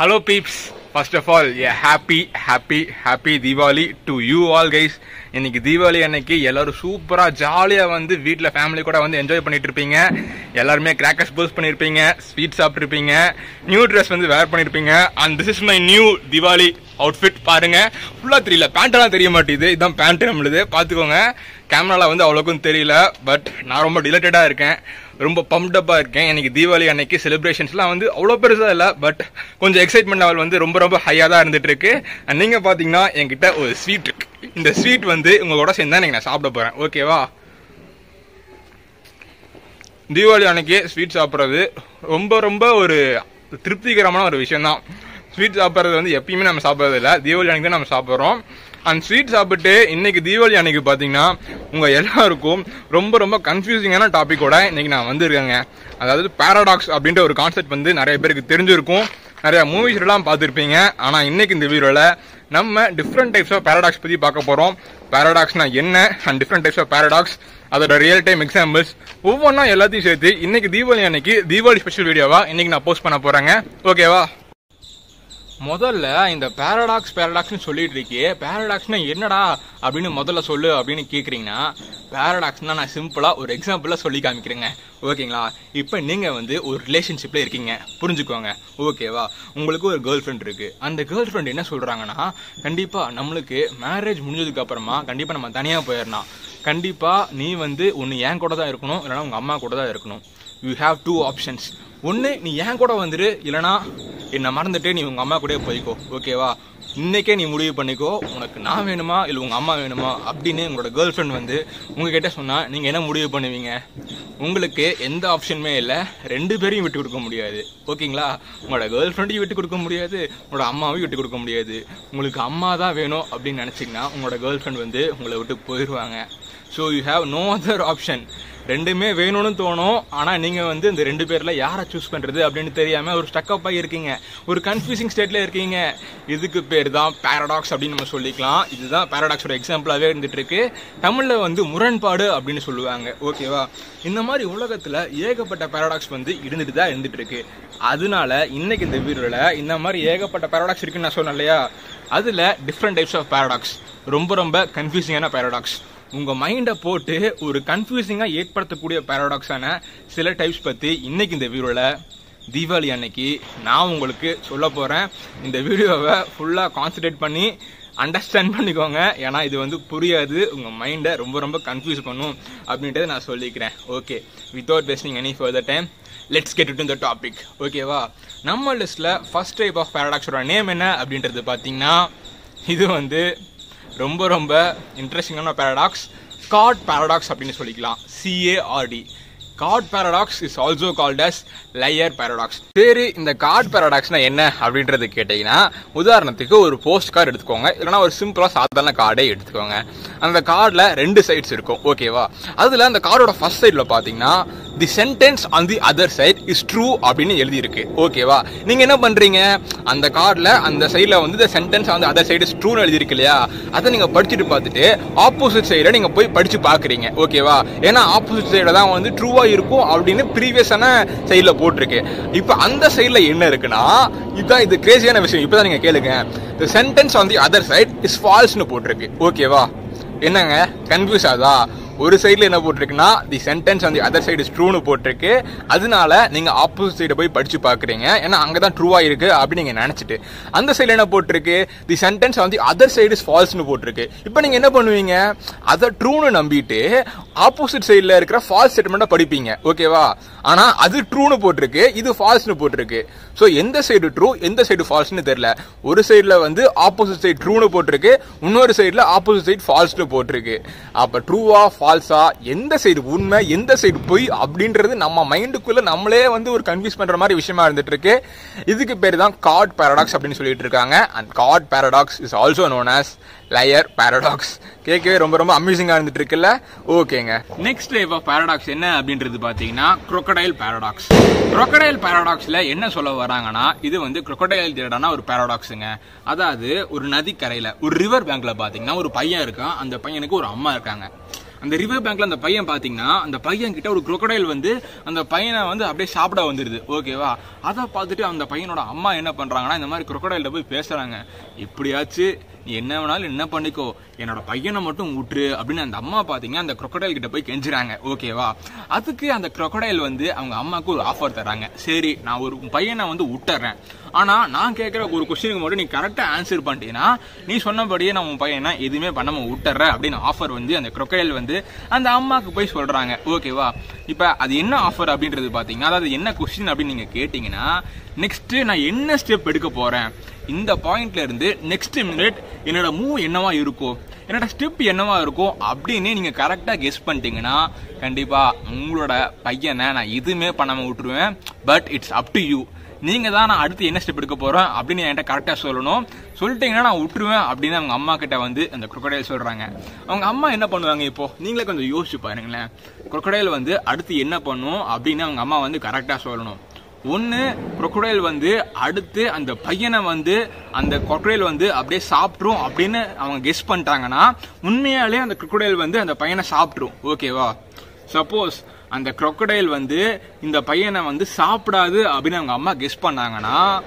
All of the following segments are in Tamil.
Hello peeps first of all a happy happy happy Deepavali to you all guys இன்னைக்கு தீபாவளி அன்னைக்கு எல்லாரும் சூப்பராக ஜாலியாக வந்து வீட்டில் ஃபேமிலி கூட வந்து என்ஜாய் பண்ணிட்டு இருப்பீங்க. எல்லாருமே கிராக்கர்ஸ் போஸ் பண்ணியிருப்பீங்க ஸ்வீட் சாப்பிட்ருப்பீங்க நியூ ட்ரெஸ் வந்து வேர் பண்ணியிருப்பீங்க and this is my new Deepavali outfit பாருங்க. ஃபுல்லாக தெரியல. பேண்ட்டெல்லாம் தெரிய மாட்டேங்குது. இதான் பேண்ட்டு நம்மளுது பார்த்துக்கோங்க. கேமராவில் வந்து அவ்வளோக்கும் தெரியல. பட் நான் ரொம்ப டிலேட்டடாக இருக்கேன். ரொம்ப பம்ப்டப்பா இருக்கேன். எனக்கு தீபாவளி அன்னைக்கு செலிப்ரேஷன்ஸ்லாம் வந்து அவ்வளோ பெருசாக இல்லை பட் கொஞ்சம் எக்ஸைட்மெண்ட் லெவல் வந்து ரொம்ப ரொம்ப ஹையாக தான் இருந்துட்டு இருக்கு அண்ட் நீங்கள் பார்த்தீங்கன்னா என்கிட்ட ஒரு ஸ்வீட் இருக்கு. இந்த ஸ்வீட் வந்து உங்களோட கூட சேர்ந்து தான் நான் சாப்பிட போறேன். ஓகேவா தீபாவளி அன்னைக்கு ஸ்வீட் சாப்பிட்றது ரொம்ப ரொம்ப ஒரு திருப்திகரமான ஒரு விஷயம் தான் ஸ்வீட் சாப்பிட்றது வந்து எப்பயுமே நம்ம சாப்பிட்றது இல்லை தீபாவளி அன்னைக்கு தான் நம்ம சாப்பிட்றோம். அண்ட் ஸ்வீட் சாப்பிட்டு இன்னைக்கு தீபாவளி அன்னைக்கு பார்த்தீங்கன்னா உங்கள் எல்லாருக்கும் ரொம்ப ரொம்ப கன்ஃபியூசிங்கான டாப்பிக்கோட இன்னைக்கு நான் வந்திருக்கேங்க. அதாவது பேராடாக்ஸ் அப்படின்ற ஒரு கான்செப்ட் வந்து நிறைய பேருக்கு தெரிஞ்சிருக்கும். நிறைய மூவிஸ்லாம் பார்த்துருப்பீங்க. ஆனால் இன்னைக்கு இந்த வீடியோவில் நம்ம டிஃப்ரெண்ட் டைப்ஸ் ஆஃப் பேராடாக்ஸ் பற்றி பார்க்க போகிறோம் பேராடாக்ஸ்னா என்ன and different types of paradox அதோட ரியல் டைம் எக்ஸாம்பிள்ஸ் ஒவ்வொன்றா எல்லாத்தையும் சேர்த்து இன்னைக்கு தீபாவளி அன்னைக்கு தீபாவளி ஸ்பெஷல் வீடியோவா இன்னைக்கு நான் போஸ்ட் பண்ண போகிறேங்க ஓகேவா முதல்ல இந்த பேரடாக்ஸ் பேரடாக்ஸ்னு சொல்லிட்டு இருக்கே பேரடாக்ஸ்னா என்னடா அப்படின்னு முதல்ல சொல்லு அப்படின்னு கேட்குறீங்கன்னா பேரடாக்ஸ்னா நான் சிம்பிளாக ஒரு எக்ஸாம்பிளாக சொல்லி காமிக்கிறேங்க. ஓகேங்களா? இப்போ நீங்கள் வந்து ஒரு ரிலேஷன்ஷிப்பில் இருக்கீங்க. புரிஞ்சுக்கோங்க. ஓகேவா? உங்களுக்கு ஒரு கேர்ள் ஃப்ரெண்ட் இருக்குது அந்த கேர்ள் ஃப்ரெண்ட் என்ன சொல்கிறாங்கன்னா கண்டிப்பாக நம்மளுக்கு மேரேஜ் முடிஞ்சதுக்கப்புறமா கண்டிப்பாக நம்ம தனியாக போயிடலாம் கண்டிப்பாக நீ வந்து ஒன்று என் கூட தான் இருக்கணும் இல்லைனா உங்கள் அம்மா கூட தான் இருக்கணும். யூ ஹாவ் டூ ஆப்ஷன்ஸ் ஒன்று நீ என் கூட வந்துடு இல்லைனா என்னை மறந்துட்டு நீ உங்கள் அம்மா கூட போய்க்கோ ஓகேவா இன்னைக்கே நீ முடிவு பண்ணிக்கோ உனக்கு நான் வேணுமா இல்லை உங்கள் அம்மா வேணுமா அப்படின்னு உங்களோட கேர்ள் ஃப்ரெண்ட் வந்து உங்ககிட்ட சொன்னால் நீங்கள் என்ன முடிவு பண்ணுவீங்க? உங்களுக்கு எந்த ஆப்ஷனுமே இல்லை ரெண்டு பேரையும் விட்டு கொடுக்க முடியாது ஓகேங்களா உங்களோட கேர்ள் ஃப்ரெண்டையும் விட்டு கொடுக்க முடியாது உங்களோட அம்மாவையும் விட்டு கொடுக்க முடியாது. உங்களுக்கு அம்மா தான் வேணும் அப்படின்னு நினச்சிங்கன்னா உங்களோட கேர்ள் ஃப்ரெண்ட் வந்து உங்களை விட்டு போயிடுவாங்க so you have no other option ரெண்டுமே வேணும்னு தோணும். ஆனால் நீங்கள் வந்து இந்த ரெண்டு பேரில் யாரை சூஸ் பண்ணுறது அப்படின்னு தெரியாமல் ஒரு ஸ்டக்கப் ஆகி இருக்கீங்க. ஒரு கன்ஃபியூசிங் ஸ்டேட்டில் இருக்கீங்க. இதுக்கு பேர் தான் பேரடாக்ஸ் அப்படின்னு நம்ம சொல்லிக்கலாம். இதுதான் பேரடாக்ஸோட எக்ஸாம்பிளாகவே இருந்துகிட்ருக்கு தமிழில் வந்து முரண்பாடு அப்படின்னு சொல்லுவாங்க. ஓகேவா இந்த மாதிரி உலகத்தில் ஏகப்பட்ட பேரடாக்ஸ் வந்து இருந்துட்டு தான் இருந்துகிட்ருக்கு அதனால இன்னைக்கு இந்த வீடியோவில் இந்த மாதிரி ஏகப்பட்ட பேரடாக்ஸ் இருக்குன்னு நான் சொன்னேன் இல்லையா? அதில் டிஃப்ரெண்ட் டைப்ஸ் ஆஃப் பேரடாக்ஸ் ரொம்ப ரொம்ப கன்ஃபியூசிங்கான பேரடாக்ஸ் உங்க மைண்டை போட்டு ஒரு கன்ஃபியூசிங்காக ஏற்படுத்தக்கூடிய பேரடாக்ஸான சில டைப்ஸ் பற்றி இன்னைக்கு இந்த வீடியோவில் தீபாவளி அன்னைக்கு நான் உங்களுக்கு சொல்ல போகிறேன் இந்த வீடியோவை ஃபுல்லாக கான்சன்ட்ரேட் பண்ணி அண்டர்ஸ்டாண்ட் பண்ணிக்கோங்க. ஏன்னா இது வந்து புரியாது. உங்கள் மைண்டை ரொம்ப ரொம்ப கன்ஃபியூஸ் பண்ணும் அப்படின்றத நான் சொல்லிக்கிறேன். Okay without wasting any further time let's get it the topic ஓகேவா நம்ம லிஸ்ட்டில் ஃபர்ஸ்ட் டைப் ஆஃப் பேரடாக்ஸோட நேம் என்ன அப்படின்றது பார்த்தீங்கன்னா இது வந்து ரொம்ப ரொம்ப இன்ட்ரெஸ்டிங்கான பேரடாக்ஸ் காட் பேரடாக்ஸ் அப்படின்னு சொல்லிக்கலாம். CARD card paradox is also called as liar paradox சரி இந்த காட் பேரடாக்ஸ்னா என்ன அப்படின்றது கேட்டீங்கன்னா உதாரணத்துக்கு ஒரு போஸ்ட் கார்டு எடுத்துக்கோங்க. இல்லைனா ஒரு சிம்பிளாக சாதாரண கார்டே எடுத்துக்கோங்க. அந்த கார்டில் ரெண்டு சைட்ஸ் இருக்கும். ஓகேவா அதில் அந்த கார்டோட ஃபர்ஸ்ட் சைடில் பார்த்தீங்கன்னா the sentence on the other side is true அப்படின்னு எழுதியிருக்கு. ஓகேவா நீங்கள் என்ன பண்ணுறீங்க அந்த கார்டில் அந்த சைடில் வந்து the sentence on the other side is ட்ரூன்னு எழுதியிருக்கு இல்லையா? அதை நீங்கள் படிச்சுட்டு பார்த்துட்டு ஆப்போசிட் சைடில் நீங்கள் போய் படித்து பார்க்குறீங்க. ஓகேவா ஏன்னா ஆப்போசிட் சைடில் தான் வந்து ட்ரூவாக இருக்கும் அப்படின்னு ப்ரீவியஸான சைடில் போட்டிருக்கு. இப்போ அந்த சைடில் என்ன இருக்குன்னா இதுதான் இது கிரேசியான விஷயம். இப்போ தான் நீங்கள் கேளுங்க the sentence on the other side is ஃபால்ஸ்னு போட்டிருக்கு. ஓகேவா என்னங்க? கன்ஃபியூஸ் ஆகுதா? ஒரு சைடில் என்ன போட்டிருக்குன்னா தி சென்டென்ஸ் அந்த அதர் சைடு இஸ் ட்ரூன்னு போட்டிருக்கு. அதனால நீங்கள் ஆப்போசிட் சைடை போய் படித்து பார்க்குறீங்க ஏன்னா அங்கே தான் ட்ரூவாக இருக்குது அப்படின்னு நீங்கள் நினச்சிட்டு. அந்த சைடில் என்ன போட்டிருக்கு? தி சென்டென்ஸ் வந்து அதர் சைடு இஸ் ஃபால்ஸ்னு போட்டிருக்கு. இப்போ நீங்கள் என்ன பண்ணுவீங்க? அதை ட்ரூன்னு நம்பிட்டு ஆப்போசிட் சைடில் இருக்கிற ஃபால்ஸ் ஸ்டேட்மெண்ட்டை படிப்பீங்க. ஓகேவா ஆனால் அது ட்ரூன்னு போட்டிருக்கு. இது ஃபால்ஸ்னு போட்டிருக்கு. ஸோ எந்த சைடு ட்ரூ எந்த சைடு ஃபால்ஸ்னு தெரியல. ஒரு சைடில் வந்து ஆப்போசிட் சைடு ட்ரூன்னு போட்டிருக்கு. இன்னொரு சைடில் ஆப்போசிட் சைடு ஃபால்ஸ்னு போட்டிருக்கு. அப்போ ட்ரூவா ஃபால்ஸ் எந்த சைடு உண்மை எந்த சைடு பொய் அப்படின்றது நம்ம மைண்டுக்குள்ள நம்மளே வந்து ஒரு கன்ஃபியூஸ் பண்ற மாதிரி விஷயமா இருந்துட்டு இருக்கு இதுக்கு பேர் தான் காட் பேரடாக்ஸ் அப்படின்னு சொல்லிட்டு இருக்காங்க. And god paradox is also known as liar paradox கேட்கவே ரொம்ப ரொம்ப அம்யூசிங்கா இருந்துட்டு இருக்குல்ல ஓகேங்க. நெக்ஸ்ட் டைப் ஆஃப் பேரடாக்ஸ் என்ன அப்படின்றது பாத்தீங்கன்னா குரொக்கடைல் பேரடாக்ஸ் குரொக்கடைல் பேரடாக்ஸ்ல என்ன சொல்ல வராங்கன்னா இது வந்து குரொக்கடைல் ரிலேட்டடான ஒரு பேரடாக்ஸுங்க அதாவது ஒரு நதிக்கரையில ஒரு ரிவர் பேங்க்ல பாத்தீங்கன்னா ஒரு பையன் இருக்கான். அந்த பையனுக்கு ஒரு அம்மா இருக்காங்க. அந்த ரிவர் பேங்க்ல அந்த பையன் பாத்தீங்கன்னா அந்த பையன் கிட்ட ஒரு குரோக்கடைல் வந்து அந்த பையனை வந்து அப்படியே சாப்பிட வந்துருது. ஓகேவா அதை பார்த்துட்டு அந்த பையனோட அம்மா என்ன பண்றாங்கன்னா இந்த மாதிரி crocodile போய் பேசுறாங்க. எப்படியாச்சு நீ என்ன வேணாலும் என்ன பண்ணிக்கோ. என்னோட பையனை மட்டும் விட்டுரு அப்படின்னு அந்த அம்மா பார்த்தீங்க அந்த குரொக்கடைல் கிட்ட போய் கெஞ்சுறாங்க. ஓகேவா அதுக்கு அந்த குரொக்கடைல் வந்து அவங்க அம்மாவுக்கு ஒரு ஆஃபர் தராங்க சரி நான் ஒரு பையனை வந்து விட்டுறேன் ஆனால் நான் கேட்குற ஒரு கொஸ்டினுக்கு மட்டும் நீ கரெக்டாக ஆன்சர் பண்ணிட்டீங்கன்னா நீ சொன்னபடியே நான் உன் பையனை எதுவுமே பண்ணாம விட்டுறேன் அப்படின்னு ஆஃபர் வந்து அந்த குரொக்கடைல் வந்து அந்த அம்மாவுக்கு போய் சொல்கிறாங்க ஓகேவா இப்போ அது என்ன ஆஃபர் அப்படின்றது பார்த்தீங்கன்னா அதாவது என்ன கொஸ்டின் அப்படின்னு நீங்கள் கேட்டிங்கன்னா நெக்ஸ்ட்டு நான் என்ன ஸ்டெப் எடுக்க போகிறேன் இந்த பாயிண்ட்ல இருந்து நெக்ஸ்ட் மினிட் என்னோட மூவ் என்னவா இருக்கும் என்னோட ஸ்டெப் என்னவா இருக்கும் அப்படின்னு நீங்கள் கரெக்டாக கெஸ் பண்ணிட்டீங்கன்னா கண்டிப்பாக உங்களோட பையனை நான் எதுவுமே பண்ணாமல் விட்டுருவேன். But it's up to you நீங்கள் தான் நான் அடுத்து என்ன ஸ்டெப் எடுக்க போகிறேன் அப்படின்னு என்கிட்ட கரெக்டாக சொல்லணும். சொல்லிட்டீங்கன்னா நான் விட்டுருவேன் அப்படின்னு அவங்க அம்மா கிட்ட வந்து அந்த crocodile சொல்கிறாங்க அவங்க அம்மா என்ன பண்ணுவாங்க இப்போ? நீங்களே கொஞ்சம் யோசிச்சு பாருங்களேன். crocodile வந்து அடுத்து என்ன பண்ணும் அப்படின்னு அவங்க அம்மா வந்து கரெக்டாக சொல்லணும். ஒன்று குரொக்கடைல் வந்து அடுத்து அந்த பையனை வந்து அந்த கொக்கடைல் வந்து அப்படியே சாப்பிட்ரும் அப்படின்னு அவங்க கெஸ் பண்ணிட்டாங்கன்னா உண்மையாலே அந்த குரொக்கடைல் வந்து அந்த பையனை சாப்பிட்ரும் ஓகேவா சப்போஸ் அந்த குரொக்கடைல் வந்து இந்த பையனை வந்து சாப்பிடாது அப்படின்னு அவங்க அம்மா கெஸ் பண்ணாங்கன்னா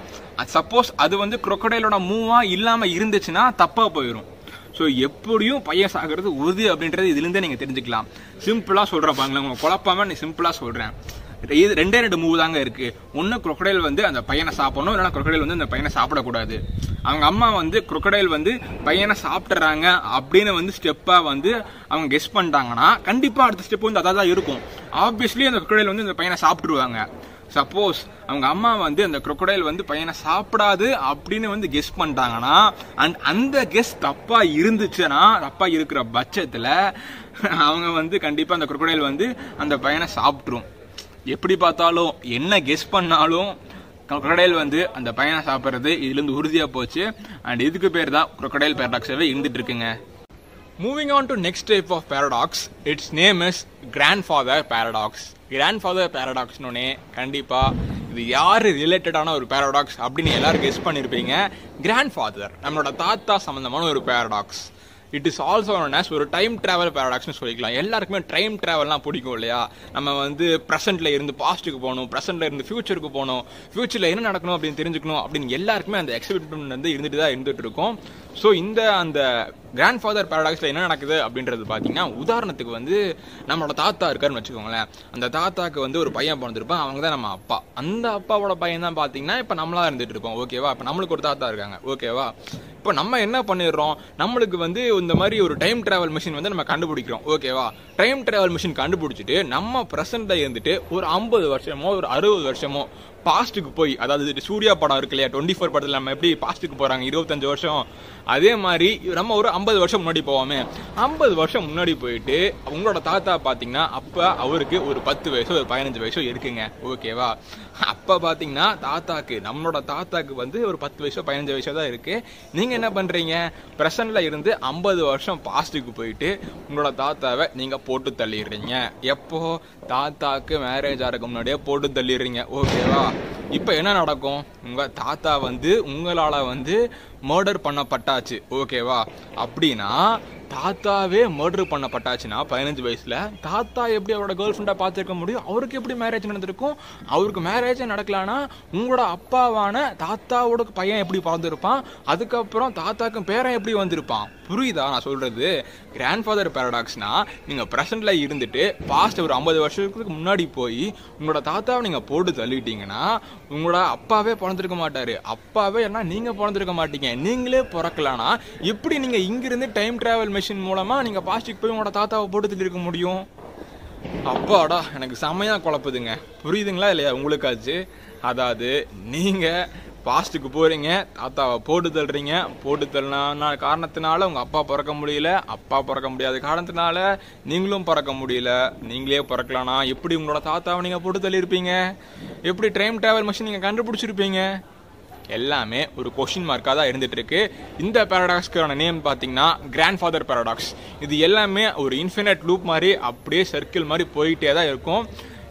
சப்போஸ் அது வந்து குரொக்கடைலோட மூவா இல்லாமல் இருந்துச்சுன்னா தப்பாக போயிடும் ஸோ எப்படியும் பையன் சாகிறது உறுதி அப்படின்றது இதுலேருந்தே நீங்கள் தெரிஞ்சுக்கலாம். சிம்பிளாக சொல்கிறேன் பாருங்களேன் உங்களை குழப்பாம நீ சிம்பிளாக சொல்கிறேன் இது ரெண்டே ரெண்டு மூவ் தாங்க இருக்கு. ஒன்று குரொக்கடைல் வந்து அந்த பையனை சாப்பிடணும் இல்லைன்னா குரொக்கடைல் வந்து அந்த பையனை சாப்பிடக்கூடாது. அவங்க அம்மா வந்து குரொக்கடைல் வந்து பையனை சாப்பிட்றாங்க அப்படின்னு வந்து ஸ்டெப்பாக வந்து அவங்க கெஸ் பண்ணிட்டாங்கன்னா கண்டிப்பாக அடுத்த ஸ்டெப் வந்து அதாக தான் இருக்கும். ஆப்வியஸ்லி அந்த குரொக்கடைல் வந்து அந்த பையனை சாப்பிட்ருவாங்க சப்போஸ் அவங்க அம்மா வந்து அந்த குரொக்கடைல் வந்து பையனை சாப்பிடாது அப்படின்னு வந்து கெஸ் பண்ணிட்டாங்கன்னா அண்ட் அந்த கெஸ் தப்பா இருந்துச்சுன்னா தப்பா இருக்கிற பட்சத்துல அவங்க வந்து கண்டிப்பா அந்த குரொக்கடைல் வந்து அந்த பையனை சாப்பிட்ரும் எப்படி பார்த்தாலும் என்ன கெஸ் பண்ணாலும் crocodile வந்து அந்த பையனை சாப்பிட்றது இதுலேருந்து உறுதியாக போச்சு. அண்ட் இதுக்கு பேர் தான் crocodile பேரடாக்ஸாகவே இருந்துட்டு இருக்குங்க. Moving on to next type of paradox its name is grand father paradox grand father பேரடாக்ஸ்னோடனே கண்டிப்பாக இது யார் ரிலேட்டடான ஒரு பேரடாக்ஸ் அப்படின்னு எல்லாரும் கெஸ் பண்ணியிருப்பீங்க கிராண்ட் ஃபாதர் நம்மளோட தாத்தா சம்மந்தமான ஒரு paradox it is also known ஒரு டைம் டிராவல் பேரடாக்ஸ்னு சொல்லிக்கலாம். எல்லாருக்குமே டைம் டிராவல்லாம் பிடிக்கும் இல்லையா? நம்ம வந்து ப்ரெசென்ட்ல இருந்து பாஸ்ட்டுக்கு போகணும் ப்ரெசென்ட்ல இருந்து ஃபியூச்சருக்கு போகணும் ஃபியூச்சரில் என்ன நடக்கணும் அப்படின்னு தெரிஞ்சுக்கணும் அப்படின்னு எல்லாருக்குமே அந்த எக்ஸைட்மெண்ட் வந்து இருந்துட்டு தான் இருந்துட்டு இருக்கும். ஸோ இந்த அந்த கிராண்ட் ஃபாதர் பேரடாக்ஸில் என்ன நடக்குது அப்படின்றது பார்த்தீங்கன்னா உதாரணத்துக்கு வந்து நம்மளோட தாத்தா இருக்காருன்னு வச்சுக்கோங்களேன். அந்த தாத்தாக்கு வந்து ஒரு பையன் பிறந்திருப்பான் அவங்க தான் நம்ம அப்பா. அந்த அப்பாவோட பையன் தான் பார்த்தீங்கன்னா இப்போ நம்மளா இருந்துட்டு இருக்கோம் ஓகேவா இப்போ நம்மளுக்கு ஒரு தாத்தா இருக்காங்க. ஓகேவா இப்போ நம்ம என்ன பண்ணிடுறோம்? நம்மளுக்கு வந்து இந்த மாதிரி ஒரு டைம் டிராவல் மிஷின் வந்து நம்ம கண்டுபிடிக்கிறோம். ஓகேவா டைம் டிராவல் மிஷின் கண்டுபிடிச்சிட்டு நம்ம ப்ரெசென்ட்ல இருந்துட்டு ஒரு ஐம்பது வருஷமோ ஒரு அறுபது வருஷமோ பாஸ்ட்டுக்கு போய் அதாவது சூர்யா படம் இருக்கு இல்லையா டுவெண்ட்டி ஃபோர் படத்தில் நம்ம எப்படி பாஸ்ட்டுக்கு போகிறாங்க இருபத்தஞ்சு வருஷம். அதே மாதிரி நம்ம ஒரு ஐம்பது வருஷம் முன்னாடி போவோமே. ஐம்பது வருஷம் முன்னாடி போயிட்டு உங்களோட தாத்தா பார்த்தீங்கன்னா அப்போ அவருக்கு ஒரு பத்து வயசோ ஒரு பதினஞ்சு வயசோ இருக்குங்க. ஓகேவா அப்போ பார்த்தீங்கன்னா தாத்தாக்கு நம்மளோட தாத்தாக்கு வந்து ஒரு பத்து வயசோ பதினஞ்சு வயசோ தான் இருக்குது நீங்கள் என்ன பண்ணுறீங்க ப்ரெசண்டில் இருந்து ஐம்பது வருஷம் பாஸ்ட்டுக்கு போயிட்டு உங்களோட தாத்தாவை நீங்கள் போட்டு தள்ளிடுறீங்க. எப்போ? தாத்தாக்கு மேரேஜ் ஆகிறதுக்கு முன்னாடியே போட்டு தள்ளிடுறீங்க. ஓகேவா இப்போ என்ன நடக்கும்? உங்கள் தாத்தா வந்து உங்களால் வந்து மர்டர் பண்ணப்பட்டாச்சு. ஓகேவா அப்படின்னா தாத்தாவே மர்டர் பண்ணப்பட்டாச்சுன்னா பதினஞ்சு வயசுல தாத்தா எப்படி அவரோட கேர்ள் ஃப்ரெண்டாக பார்த்துருக்க முடியும்? அவருக்கு எப்படி மேரேஜ் நடந்திருக்கும்? அவருக்கு மேரேஜே நடக்கலான்னா உங்களோட அப்பாவான தாத்தாவோட பையன் எப்படி பார்த்துருப்பான் அதுக்கப்புறம் தாத்தாக்கும் பேரன் எப்படி வந்திருப்பான்? புரியுதா நான் சொல்றது? கிராண்ட் ஃபாதர் பேரடாக்ஸ்னா நீங்க பிரசன்ட்ல இருந்துட்டு பாஸ்ட் ஒரு ஐம்பது வருஷத்துக்கு முன்னாடி போய் உங்களோட தாத்தாவை நீங்க போட்டு தள்ளிட்டீங்கன்னா உங்களோட அப்பாவே பிறந்திருக்க மாட்டாரு. அப்பாவே என்ன நீங்க பிறந்திருக்க மாட்டீங்க. நீங்களே பிறக்கலான்னா எப்படி நீங்க இங்கிருந்து டைம் டிராவல் மிஷின் மூலமாக நீங்கள் பாஸ்டிக் போய் உங்களோட தாத்தாவை போட்டு இருக்க முடியும்? அப்பாடா எனக்கு செமையாக குழப்புதுங்க. புரியுதுங்களா இல்லையா உங்களுக்காச்சு அதாவது நீங்கள் பாஸ்ட்டுக்கு போகிறீங்க தாத்தாவை போட்டு தள்ளுறீங்க போட்டு தள்ளினா காரணத்தினால உங்கள் அப்பா பிறக்க முடியல அப்பா பிறக்க முடியாத காரணத்தினால நீங்களும் பிறக்க முடியல. நீங்களே பிறக்கலானா எப்படி உங்களோட தாத்தாவை நீங்கள் போட்டு தள்ளியிருப்பீங்க? எப்படி டைம் டிராவல் மிஷின் நீங்கள் கண்டுபிடிச்சிருப்பீங்க? எல்லாமே ஒரு கொஷின் மார்க்காக தான் இருந்துட்டு இருக்கு இந்த பேரடாக்ஸ்க்கான நேம் பார்த்தீங்கன்னா கிராண்ட் ஃபாதர் பேரடாக்ஸ் இது எல்லாமே ஒரு இன்ஃபினிட் லூப் மாதிரி அப்படியே சர்க்கிள் மாதிரி போயிட்டே தான் இருக்கும்.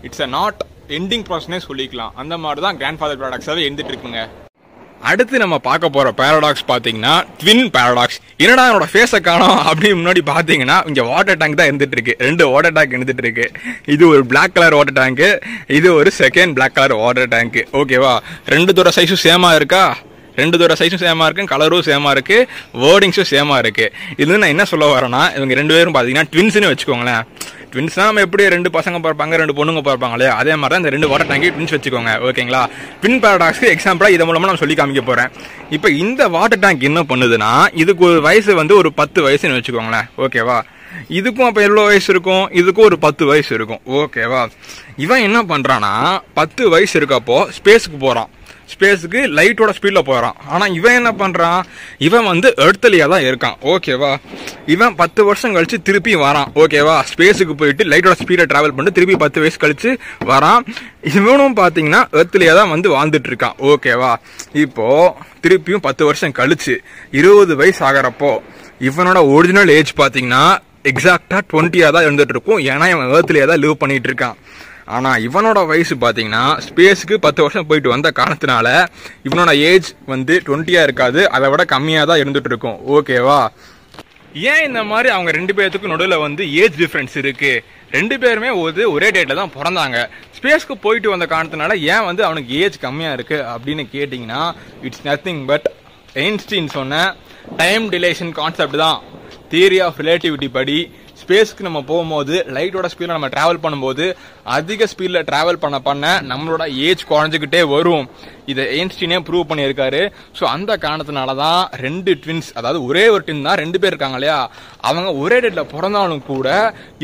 இட்ஸ் அ நாட் எண்டிங் ப்ராசஸ்னே சொல்லிக்கலாம். அந்த மாதிரி தான் கிராண்ட் ஃபாதர் ப்ராடக்ட்ஸாகவே எழுந்துட்டு இருக்குங்க அடுத்து நம்ம பார்க்க போற பேரடாக்ஸ் பாத்தீங்கன்னா ட்வின் பேரடாக்ஸ் என்னடா என்னோட ஃபேஸை காணோம் அப்படின்னு முன்னாடி பார்த்தீங்கன்னா இங்கே வாட்டர் டேங்க் தான் இருந்துட்டு இருக்கு. ரெண்டு வாட்டர் டேங்க் இருந்துட்டு இருக்கு. இது ஒரு பிளாக் கலர் வாட்டர் டேங்க் இது ஒரு second black colour water tank ஓகேவா ரெண்டு தூர சைஸும் சேமா இருக்கா? ரெண்டு தூர சைஸும் சேமா இருக்கு கலரும் சேமா இருக்கு வேர்டிங்ஸும் சேமா இருக்கு. இது நான் என்ன சொல்ல வரேன்னா இவங்க ரெண்டு பேரும் பார்த்தீங்கன்னா ட்வின்ஸ்னு வச்சுக்கோங்களேன். ட்வின்ஸ்னா நம்ம எப்படி ரெண்டு பசங்க பார்ப்பாங்க ரெண்டு பொண்ணுங்க பார்ப்பாங்க இல்லையா? அதே மாதிரி தான் இந்த ரெண்டு வாட்டர் டேங்கி ட்வின்ஸ் வச்சுக்கோங்க ஓகேங்களா ட்வின் பேரடாக்ஸ்க்கு எக்ஸாம்பிளா இது மூலமாக நான் சொல்லி காமிக்க போகிறேன் இப்போ இந்த வாட்டர் டேங்க் என்ன பண்ணுதுன்னா இதுக்கு ஒரு வயசு வந்து ஒரு பத்து வயசுன்னு வச்சுக்கோங்களேன் ஓகேவா இதுக்கும் அப்போ எவ்வளோ வயசு இருக்கும்? இதுக்கும் ஒரு பத்து வயசு இருக்கும் ஓகேவா இவன் என்ன பண்ணுறான்னா பத்து வயசு இருக்கப்போ ஸ்பேஸ்க்கு போகிறான் ஸ்பேஸுக்கு லைட்டோட ஸ்பீடில் போகிறான் ஆனால் இவன் என்ன பண்ணுறான் இவன் வந்து எடுத்தலியாக தான் இருக்கான். ஓகேவா இவன் பத்து வருஷம் கழிச்சு திருப்பி வரான். ஓகேவா ஸ்பேஸுக்கு போயிட்டு லைட்டோட ஸ்பீடை ட்ராவல் பண்ணிட்டு திருப்பி பத்து வயசு கழிச்சு வரான். இவனும் பார்த்தீங்கன்னா எர்த்தலியாக தான் வந்து வாழ்ந்துட்டு இருக்கான். ஓகேவா இப்போது திருப்பியும் பத்து வருஷம் கழித்து இருபது வயசு ஆகிறப்போ இவனோட ஒரிஜினல் ஏஜ் பார்த்தீங்கன்னா எக்ஸாக்டாக டுவெண்ட்டியாக தான் இருந்துட்டு இருக்கும். ஏன்னா இவன் ஏர்த்லயே தான் லிவ் பண்ணிகிட்டு இருக்கான். ஆனால் இவனோட வயசு பார்த்தீங்கன்னா ஸ்பேஸ்க்கு பத்து வருஷம் போயிட்டு வந்த காரணத்தினால இவனோட ஏஜ் வந்து டுவெண்ட்டியாக இருக்காது. அதை விட கம்மியாக தான் இருந்துட்டு இருக்கும் ஓகேவா ஏன் இந்த மாதிரி அவங்க ரெண்டு பேர்த்துக்கும் நடுவில் வந்து ஏஜ் டிஃப்ரென்ஸ் இருக்கு? ரெண்டு பேருமே ஒரு ஒரே டேட்டில் தான் பிறந்தாங்க. ஸ்பேஸ்க்கு போயிட்டு வந்த காரணத்தினால ஏன் வந்து அவனுக்கு ஏஜ் கம்மியாக இருக்கு அப்படின்னு கேட்டிங்கன்னா இட்ஸ் நத்திங் பட் ஐன்ஸ்டீன் சொன்ன டைம் டிலேஷன் கான்செப்ட் தான். தியரி ஆஃப் ரிலேட்டிவிட்டி படி ஸ்பேஸ்க்கு நம்ம போகும்போது லைட்டோட ஸ்பீடில் நம்ம ட்ராவல் பண்ணும்போது அதிக ஸ்பீடில் ட்ராவல் பண்ண பண்ண நம்மளோட ஏஜ் குறைஞ்சிக்கிட்டே வரும். இதை எயின்ஸ்டீனே ப்ரூவ் பண்ணியிருக்காரு. ஸோ அந்த காரணத்தினால தான் ரெண்டு ட்வின்ஸ் அதாவது ஒரே ஒரு ட்வின் தான் ரெண்டு பேர் இருக்காங்க இல்லையா? அவங்க ஒரே டேட்டில் பிறந்தாலும் கூட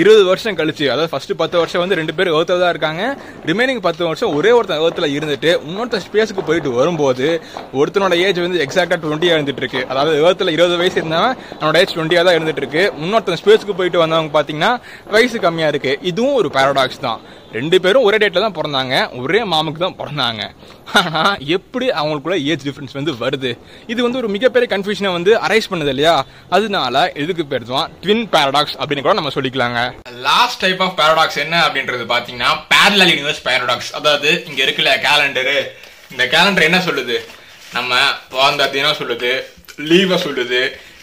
இருபது வருஷம் கழிச்சு அதாவது ஃபர்ஸ்ட் பத்து வருஷம் வந்து ரெண்டு பேர் ஏர்த்தில் தான் இருக்காங்க. ரிமைனிங் பத்து வருஷம் ஒரே ஒருத்தன் ஏர்த்தில் இருந்துட்டு இன்னொருத்தன் ஸ்பேஸுக்கு போயிட்டு வரும்போது ஒருத்தனோட ஏஜ் வந்து எக்ஸாக்டாக டுவெண்ட்டியாக இருந்துட்டு இருக்கு. அதாவது ஏர்த்தில் இருபது வயசு இருந்தவன் அவனோட ஏஜ் டுவெண்ட்டியாக தான் இருந்துட்டு இருக்கு. இன்னொருத்தன் ஸ்பேஸுக்கு போயிட்டு வந்தவங்க பார்த்தீங்கன்னா வயசு கம்மியாக இருக்கு. இதுவும் ஒரு பேரடாக்ஸ் தான். ரெண்டு பேரும் ஒரே டேட்ல தான் பிறந்தாங்க. ஒரே மாமுக்கு தான் பிறந்தாங்க. ஆனா எப்படி அவங்களுக்குள்ள ஏஜ் டிஃப்ரென்ஸ் வந்து வருது? இது வந்து ஒரு மிகப்பெரிய கன்ஃபியூஷனை வந்து அரைஸ் பண்ணுது இல்லையா? அதனால இதுக்கு பேர் தான் ட்வின் பேரடாக்ஸ் அப்படின்னு கூட நம்ம சொல்லிக்கலாங்க. லாஸ்ட் டைப் ஆஃப் பேரடாக்ஸ் என்ன அப்படின்றது பார்த்தீங்கன்னா பேரலல் யூனிவர்ஸ் பேரடாக்ஸ் அதாவது இங்கே இருக்குல்ல கேலண்டரு இந்த கேலண்டர் என்ன சொல்லுது? நம்ம பிறந்த தினம் சொல்லுது லீவை சொல்லுது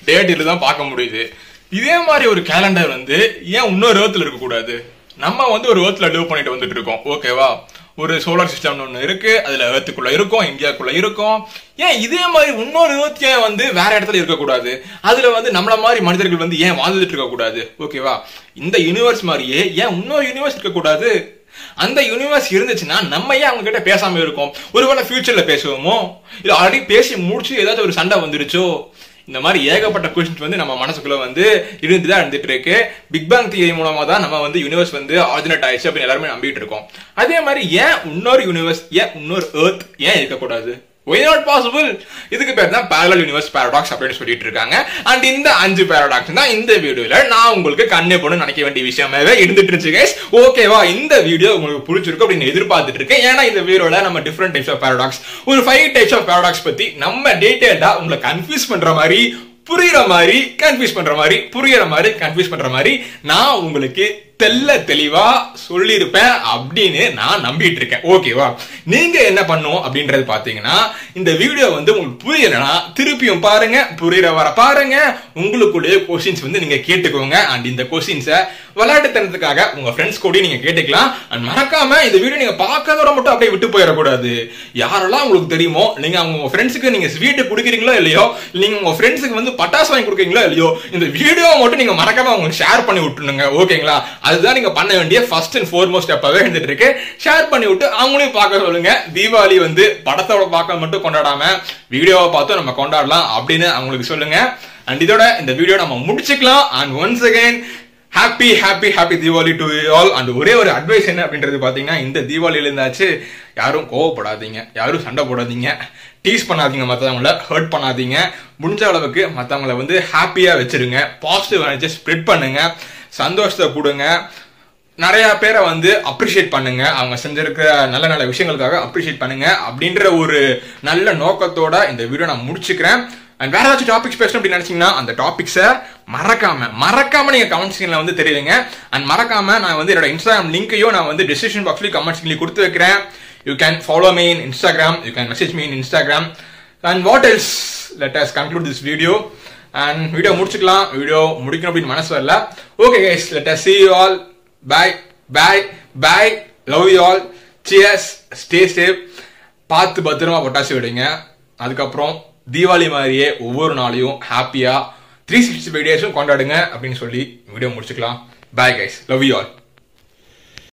டேட் இதுல தான் பார்க்க முடியுது. இதே மாதிரி ஒரு கேலண்டர் வந்து ஏன் இன்னொரு ஏர்த்தில் இருக்கக்கூடாது? நம்ம வந்து ஒரு ஏர்த்தில் லிவ் பண்ணிட்டு வந்துட்டு இருக்கோம். ஓகேவா ஒரு சோலார் சிஸ்டம்னு ஒன்று இருக்கு அதுல ஏர்த்துக்குள்ள இருக்கும் இந்தியாக்குள்ள இருக்கும். ஏன் இதே மாதிரி இன்னொரு ஏர்த் ஏன் வந்து வேற இடத்துல இருக்கக்கூடாது? அதுல வந்து நம்மள மாதிரி மனிதர்கள் வந்து ஏன் வாழ்ந்துட்டு இருக்கக்கூடாது? ஓகேவா இந்த யூனிவர்ஸ் மாதிரியே ஏன் இன்னொரு யூனிவர்ஸ் இருக்கக்கூடாது? அந்த யூனிவர்ஸ் இருந்துச்சுன்னா நம்ம ஏன் அவங்க கிட்ட பேசாம இருக்கோம்? ஒருவேளை ஃபியூச்சர்ல பேசுவோமோ? இல்ல ஆல்ரெடி பேசி முடிச்சு ஏதாச்சும் ஒரு சண்டை வந்துருச்சோ? இந்த மாதிரி ஏகப்பட்ட கொஸ்டின் வந்து நம்ம மனசுக்குள்ள வந்து இருந்து தான் இருந்துட்டு இருக்கு. பிக் பேங் தியரி மூலமா தான் நம்ம வந்து யூனிவர்ஸ் வந்து ஆரிஜினேட் ஆயிடுச்சு அப்படின்னு எல்லாருமே நம்பிட்டு இருக்கோம். அதே மாதிரி ஏன் இன்னொரு யூனிவர்ஸ் ஏன் இன்னொரு எர்த் ஏன் இருக்கக்கூடாது? வை நாட் பாசிபிள் இதுக்கு பேர் தான் பேரலல் யூனிவர்ஸ் பேரடாக்ஸ் அப்படின்னு சொல்லிட்டு இருக்காங்க. அண்ட் இந்த அஞ்சு பேரடாக்ஸ் தான் இந்த வீடியோல நான் உங்களுக்கு கண்ணே போட நினைக்க வேண்டிய விஷயமாவே இருந்துட்டு இருந்துச்சு கைஸ் ஓகேவா இந்த வீடியோ உங்களுக்கு பிடிச்சிருக்கு அப்படின்னு எதிர்பார்த்துட்டு இருக்கேன். ஏன்னா இந்த வீடியோல நம்ம டிஃப்ரெண்ட் டைப்ஸ் ஆஃப் பேரடாக்ஸ் ஒரு ஃபைவ் டைப்ஸ் ஆஃப் பேரடாக்ஸ் பத்தி நம்ம டீடைல்டா உங்களை கன்ஃபியூஸ் பண்ற மாதிரி புரியுற மாதிரி கன்ஃபியூஸ் பண்ற மாதிரி புரியுற மாதிரி கன்ஃபியூஸ் பண்ற மாதிரி நான் உங்களுக்கு தெல்ல தெளிவா சொல்லியிருப்பேன் அப்படின்னு நான் நம்பிட்டு இருக்கேன் ஓகேவா? நீங்க என்ன பண்ணும் அப்படின்றது பாத்தீங்கன்னா இந்த வீடியோ வந்து உங்களுக்கு புரியலனா திருப்பியும் பாருங்க புரியுற வர பாருங்க. உங்களுக்குள்ளேயே கொஸ்டின்ஸ் வந்து நீங்க கேட்டுக்கோங்க. அண்ட் இந்த கொஸ்டின்ஸை விளையாட்டுத்தனத்துக்காக உங்க ஃப்ரெண்ட்ஸ் கூட நீங்க கேட்டுக்கலாம். அண்ட் மறக்காம இந்த வீடியோ நீங்க பார்க்கறதோட மட்டும் அப்படியே விட்டு போயிடக்கூடாது. யாரெல்லாம் உங்களுக்கு தெரியுமோ நீங்க அவங்க உங்க ஃப்ரெண்ட்ஸுக்கு நீங்க ஸ்வீட் கொடுக்குறீங்களோ இல்லையோ நீங்க உங்க ஃப்ரெண்ட்ஸுக்கு வந்து பட்டாசு வாங்கி கொடுக்குறீங்களோ இல்லையோ இந்த வீடியோ மட்டும் நீங்க மறக்காம அவங்களுக்கு ஷேர் பண்ணி விட்டுருங்க. ஓகேங்களா? அதுதான் நீங்க பண்ண வேண்டிய ஃபர்ஸ்ட் அண்ட் ஃபோர்மோஸ்ட் ஸ்டெப்பாவே இருந்துட்டு இருக்கு. ஷேர் பண்ணி விட்டு அவங்களையும் பார்க்க சொல்லுங்க. தீபாவளி வந்து படத்தோட பார்க்க மட்டும் கொண்டாடாம வீடியோவை பார்த்து நம்ம கொண்டாடலாம் அப்படின்னு அவங்களுக்கு சொல்லுங்க. அண்ட் இதோட இந்த வீடியோ நம்ம முடிச்சுக்கலாம். And once again happy happy happy Deepavali to all and ஒரே ஒரு அட்வைஸ் என்ன அப்படின்றது பார்த்தீங்கன்னா இந்த தீபாவளியில இருந்தாச்சு யாரும் கோவப்படாதீங்க. யாரும் சண்டை போடாதீங்க. டீஸ் பண்ணாதீங்க மற்றவங்கள ஹர்ட் பண்ணாதீங்க. முடிஞ்ச அளவுக்கு மற்றவங்கள வந்து ஹாப்பியாக வச்சிருங்க. பாசிட்டிவ் எனர்ஜி ஸ்ப்ரெட் பண்ணுங்க. சந்தோஷத்தை கொடுங்க. நிறைய பேரை வந்து அப்ரிஷியேட் பண்ணுங்க. அவங்க செஞ்சிருக்கிற நல்ல நல்ல விஷயங்களுக்காக அப்ரிஷியேட் பண்ணுங்க. அப்படின்ற ஒரு நல்ல நோக்கத்தோட இந்த வீடியோ நான் முடிச்சுக்கிறேன். அண்ட் வேற ஏதாச்சும் டாபிக்ஸ் பேசணும் அப்படின்னு நினைச்சீங்கன்னா அந்த டாபிக்ஸை மறக்காம மறக்காம நீங்க கமெண்ட் செக்ஷன்ல வந்து தெரியுங்க அண்ட் மறக்காம நான் வந்து என்னோட இன்ஸ்டாகிராம் லிங்கையும் நான் வந்து டிஸ்கிரிப்ஷன் பாக்ஸ்லயும் கமெண்ட் செக்ஷன்லயும் கொடுத்து வைக்கிறேன். You can follow me in Instagram you can message me in Instagram and what else let us conclude this video and video முடிச்சுக்கலாம். வீடியோ முடிக்கணும் அப்படின்னு மனசு வரல okay guys let us see you all bye bye bye love you all cheers stay safe பார்த்து பத்திரமா பொட்டாசி விடுங்க அதுக்கப்புறம் தீபாவளி மாதிரியே ஒவ்வொரு நாளையும் ஹாப்பியா த்ரீ சிக்ஸ்டி ஃபைவ் டேஸும் கொண்டாடுங்க அப்படின்னு சொல்லி வீடியோ முடிச்சுக்கலாம். Bye guys love you all